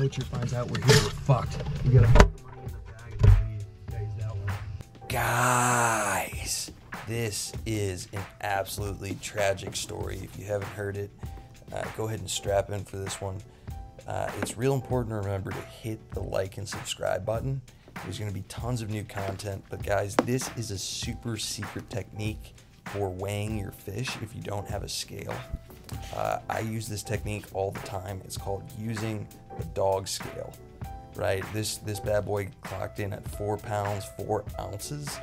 poacher finds out we're here, we're fucked. We gotta put the money in the bag and leave. Guys, that one. Guys, this is an absolutely tragic story. If you haven't heard it, uh, go ahead and strap in for this one. Uh, it's real important to remember to hit the like and subscribe button. There's going to be tons of new content, but guys, this is a super secret technique for weighing your fish if you don't have a scale. Uh, I use this technique all the time. It's called using the dog scale. Right, this this bad boy clocked in at four pounds four ounces